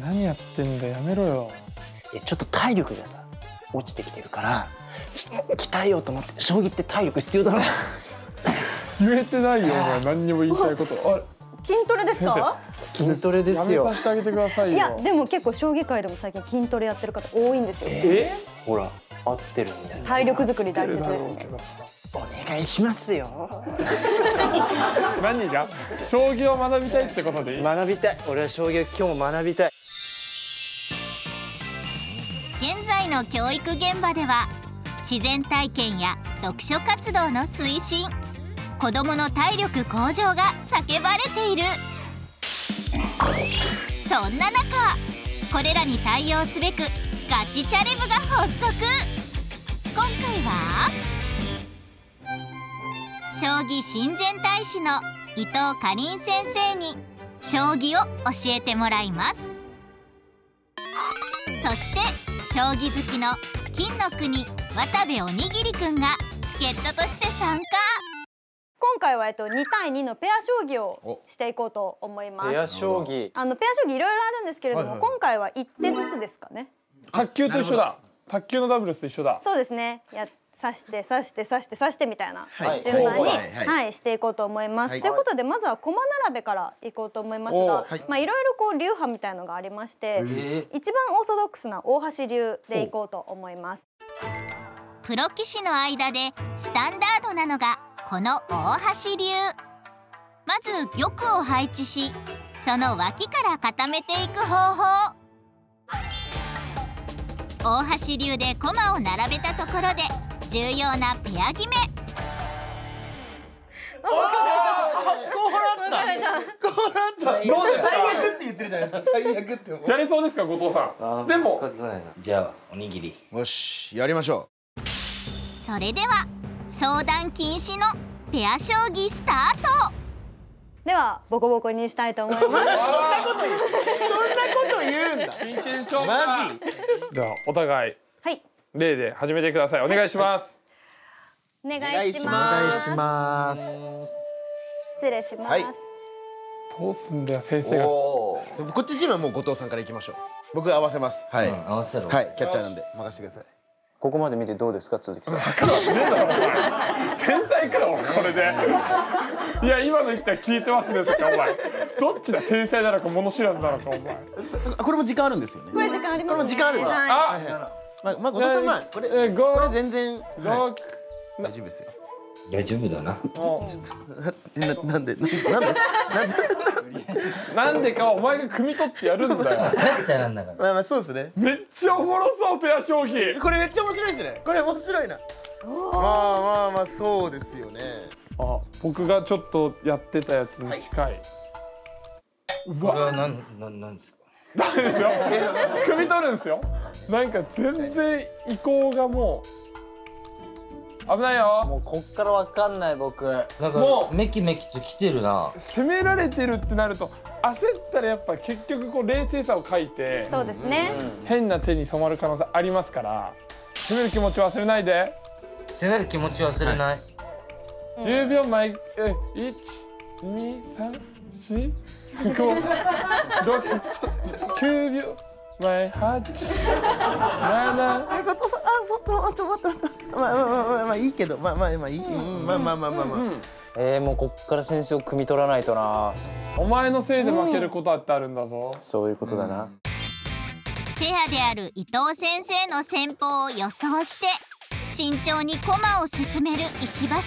何やってんだやめろよ。えちょっと体力がさ落ちてきてるから鍛えようと思って将棋って体力必要だな 言えてないよお前。何にも言いたいこと。あ筋トレですか？筋トレでやすよ。めさせてあげてくださいよ。いやでも結構将棋界でも最近筋トレやってる方多いんですよ。えほら合ってるんだよ体力作り大切だですね。お願いしますよ。何が？将棋を学びたいってことでいい？学びたい。俺は将棋を今日も学びたい現在の教育現場では自然体験や読書活動の推進子どもの体力向上が叫ばれている。そんな中これらに対応すべくガチチャレブが発足。今回は将棋親善大使の伊藤かりん先生に将棋を教えてもらいます。そして将棋好きの金の国渡部おにぎりくんが助っ人として参加。今回はえっと2対2のペア将棋をしていこうと思います。ペア将棋。あのペア将棋いろいろあるんですけれども、はいはい。今回は1手ずつですかね。卓球と一緒だ。卓球のダブルスと一緒だ。そうですね。や指して指して指して指してみたいなはい。順番に、ははい。いはいしていこうと思います、はい。ということでまずは駒並べからいこうと思いますおが、ーまあいろいろこう流派みたいのがありまして、一番オーソドックスな大橋流でいこうと思います。プロ棋士の間でスタンダードなのがこの大橋流。まず玉を配置しその脇から固めていく方法。大橋流で駒を並べたところで重要なペア決め。どうですか？最悪って言ってるじゃないですか最悪。ってやれそうですか後藤さん。でも。じゃあおにぎり。よしやりましょそれでは相談禁止のペア将棋スタート。ではボコボコにしたいと思います。うそんなこと言うんだ。真剣勝負マジ？ではお互い。はい。例で始めてください。お願いします。お願お願いしまますします。失礼します、はい。どうすんだよ先生が。こっちチームはもう後藤さんからいきましょう。僕合わせます。はい、うん。合わせろ。はいキャッチャーなんで任せてください。ここまで見てどうですか鈴木さんねえだろお前天才かよこれで。いや今の言ったら聞いてますねとかお前。どっちだ天才なのか物知らずなのかお前。あこれも時間あるんですよね。これ時間ありますね。これも時間あるわ。はい。あまあ、まあ、後藤さんまあこれえこれ五全然、はい。六大丈夫ですよ。大丈夫だな。ななんでなんでなんでかお前が汲み取ってやるんだよ。まあまあそうですね。めっちゃおもろそうペア将棋これめっちゃ面白いですね。これ面白いな。まあまあまあそうですよね。あ僕がちょっとやってたやつに近い、うわ。これはなんなんなんですか？ダメですよ。汲み取るんですよ。なんか全然移行がもう危ないよ。もうこっからわかんない僕。なんかもう。メキメキと来てるな。攻められてるってなると焦ったらやっぱ結局こう冷静さを書いてそうですね、変な手に染まる可能性ありますから攻める気持ち忘れないで。攻める気持ち忘れない、10秒前え一二三四。五六 九秒前八七え後藤さんあそっとちょっと待って待って。まあまあまあまあまあいいけど。まあまあまあいい、うん、まあまあまあまあまあ、えー、もうこっから先生を汲み取らないとな。お前のせいで負けることだってあるんだぞ、そういうことだな、ペアである伊藤先生の戦法を予想して慎重に駒を進める石橋く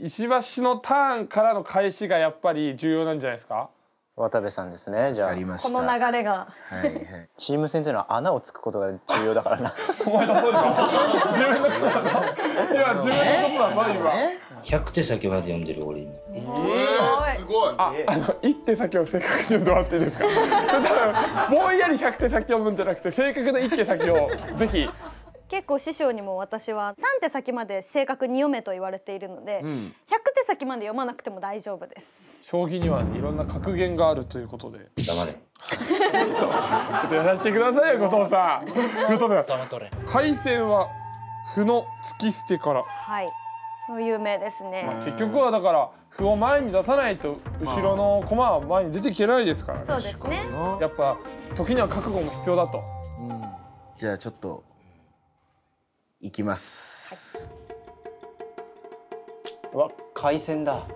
ん。石橋のターンからの返しがやっぱり重要なんじゃないですか？渡部さんですねじゃあ。ありました。この流れが。はいはい。チーム戦っていうのは穴をつくことが重要だからな。お前だそうだ自分のことだぞいや自分のことだぞ今。100手先まで読んでる俺今。すごい。あ、あの一手先を正確に読んでもらっていいですか？多分ぼんやり100手先読むんじゃなくて正確な一手先をぜひ。結構師匠にも私は3手先まで正確に読めと言われているので、ん。100手先まで読まなくても大丈夫です。将棋にはいろんな格言があるということで、黙れ。ちょっとやらせてくださいよ後藤さん。後藤さん。回戦は歩の突き捨てから。はい。有名ですね、結局はだから歩を前に出さないと後ろの駒は前に出てきてないですからね。そうですね。やっぱ時には覚悟も必要だと。じゃあちょっといきます。うわ海鮮だ。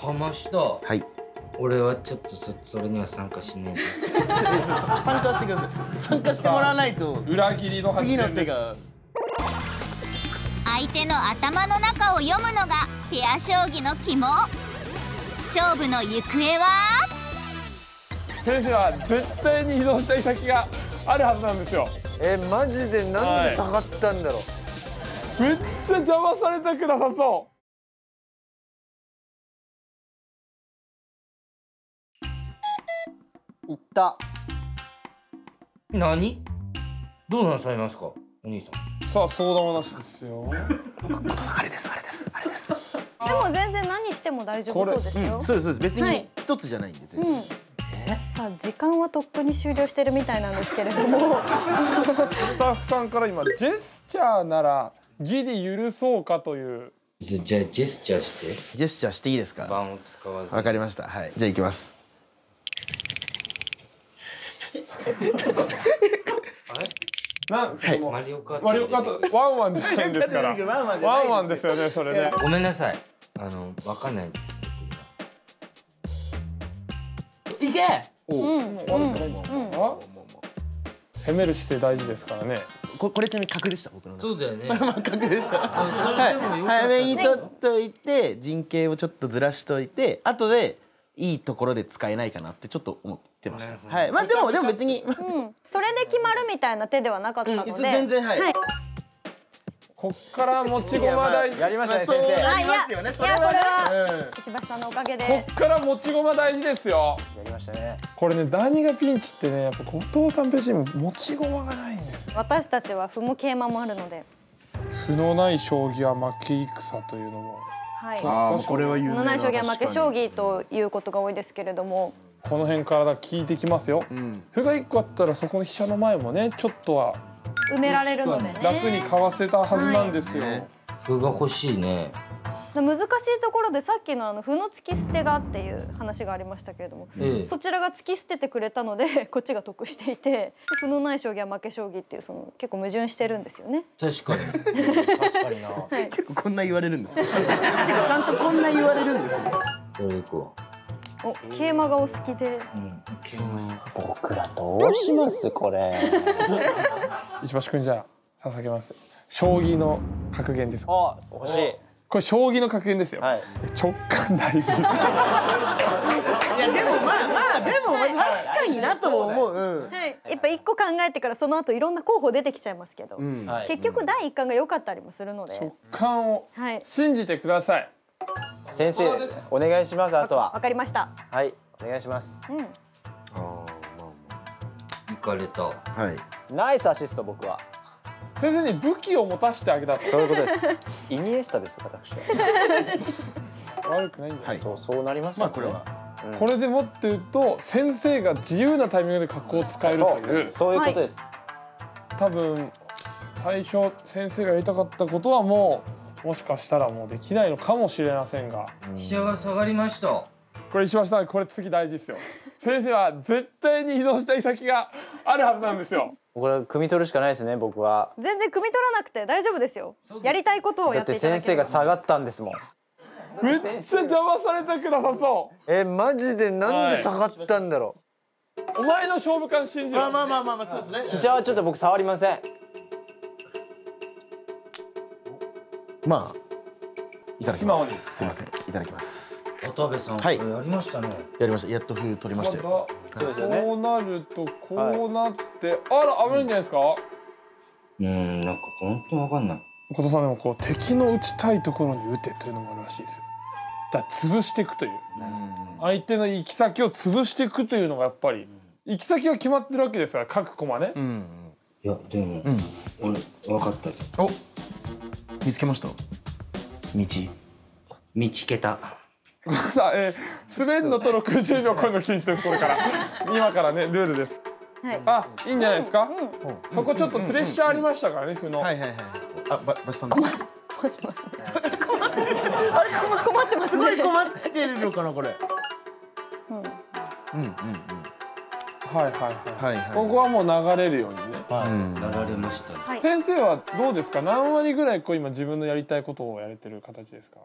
かました。はい。俺はちょっとそそれには参加しね参加してください。参加してもらわないと。裏切りの発次の言です。手が相手の頭の中を読むのがペア将棋の肝。勝負の行方は？先生は絶対に移動したい先があるはずなんですよえマジでなんで下がったんだろう、めっちゃ邪魔されたくなさそいった。何？どうなさいますか？お兄さん。うさあ相談はなしですよ。あれですあれです。あれです。でも全然何しても大丈夫そうですよ。そうですそうです。別はい。に一つじゃないんで全然。うんさあ時間はとっくに終了してるみたいなんですけれども。スタッフさんから今ジェスチャーならギリ許そうかという。じゃジェスチャーして。ジェスチャーしていいですか？盤を使わず。わかりました。はい。じゃあ行きます。あれ？なんそのマリオカートマリオカートワンワンじゃないんですから。ワンワンですよねそれねごめんなさいあのわかんないですいけう。んうんうん。あ攻める姿勢大事ですからね。ここれちなみに角でした？僕のそうだよね。角でした。はい。早めに取っといて陣形をちょっとずらしといて後でいいところで使えないかなってちょっと思ってました。はい。まあでもでも別にうん。それで決まるみたいな手ではなかったので、うん。全然はいこっから持ち駒大事やりましたねそう。先生。あいやなりますよねそいやこれはうん石橋さんのおかげこでっから持ち駒大事ですよ。やりましたね。これね何がピンチってねやっぱ後藤さんペチーム持ち駒がないんですよ。私たちは歩も桂馬もあるので、歩のない将棋は負け戦というのも。はい。そうああこれは有名なのない将棋は負け将棋ということが多いですけれども、この辺からだ効いてきますよ。うん。歩が1個あったらそこの飛車の前もねちょっとは埋められるのでね。楽にかわせたはずなんですよ、はい。ね歩が欲しいね。難しいところでさっきのあの歩の突き捨てがっていう話がありましたけれども、ええ。そちらが突き捨ててくれたので こっちが得していて歩のない将棋は負け将棋っていうその結構矛盾してるんですよね。確かに。確かにな。結構こんな言われるんですよ。ちゃんとこんな言われるんですよ。これいこお桂馬がお好きで。ううん僕らどうしますこれ。石橋君じゃあ捧げます。将棋の格言です。こあ欲しい。れ将棋の格言ですよ、はい。直感大事。いやでもまあまあでも確かになとも思う。うん。はい、やっぱ一個考えてからその後いろんな候補出てきちゃいますけど、うん。はい。結局第一感が良かったりもするので、直感をはい、信じてください先生お願いしますあとは。わかりました。はいお願いします。うん、あーま行かれた。はい。ナイスアシスト僕は。先生に武器を持たせてあげたってそういうことです。イニエスタです私は。悪くないんじゃない、はい。そうそうなりましたね。まあこれは。これでもって言うと先生が自由なタイミングで格好を使えるという。そう。い。うことです。多分最初先生がやりたかったことはもうもしかしたらもうできないのかもしれませんが。飛車が下がりました。これ石橋さんこれ次大事ですよ。先生は絶対に移動したい先があるはずなんですよ。これ汲み取るしかないですね僕は。全然汲み取らなくて大丈夫ですよ。やりたいことをやだっってていただ先生が。下がったんですもん。めっちゃ邪魔されたくなさそえマジでなんで下がったんだろう。お前の勝負感信じろ。まあまあまあまあまあそうですね。飛車はちょっと僕触りませんまあいただきます。すいません。いただきます。渡部さん、はい。これやりましたね。やりました。やっと風取りましたよ。そうですよね。こうなるとこうなって、あら危ないんじゃないですか？うんなんか本当わかんない。小田さんでもこう敵の打ちたいところに打てというのもあるらしいですよ。だから潰していくという。相手の行き先を潰していくというのがやっぱり行き先が決まってるわけですから各駒ね、うんいやでも、うん。俺分かったぞ。お見つけました？道。道けた。さ あ、えー、滑るのと60秒超えるの禁止ですこれから。今からねルールです。はい。あいいんじゃないですか、うん、そこちょっとプレッシャーありましたからね負の、はいはいはいあばバシさん。だ困ってますね。困ってますすごいね困ってるのかなこれ。うんうんうんはいはいはい、はいはいここはもう流れるようにね、うん。流れました。はい。先生はどうですか？何割ぐらいこう今自分のやりたいことをやれてる形ですか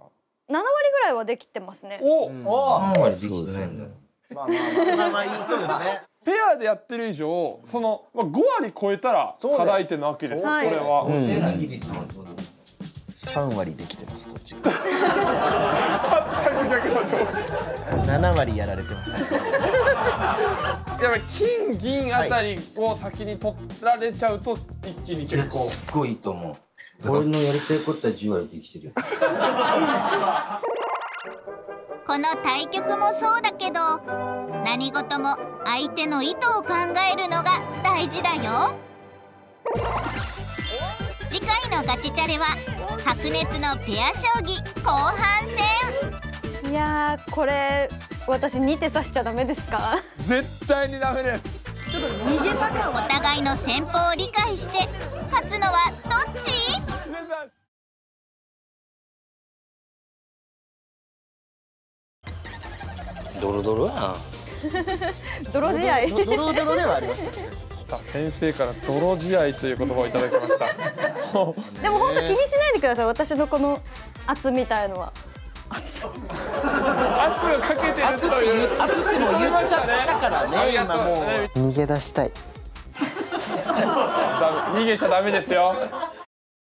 ？7割ぐらいはできてますね。お、三割できてないんだ。まあまあまあまあそうですねペアでやってる以上その、まあ、5割超えたら課題点なわけですこれは、うんテラギリスはどうですか。三割できてますこっち全く逆の状況七割やられてますやっぱり金銀あたりを先に取られちゃうと一気に結構すっごいいいと思う。俺のやりたいことは10割できてるよ。この対局もそうだけど何事も相手の意図を考えるのが大事だよ次回のガチチャレは白熱のペア将棋後半戦いやーこれ私2手指しちゃダメですか？絶対にダメです。お互いの戦法を理解して勝つのはどっち？ドロドロやな泥試合。ドロドロではありましたさあ先生から泥試合という言葉をいただきました。でも本当気にしないでください私のこの圧みたいのは圧圧かけてる熱って言う圧ってもう言っちゃったからね今もう逃げ出したい。逃げちゃダメですよ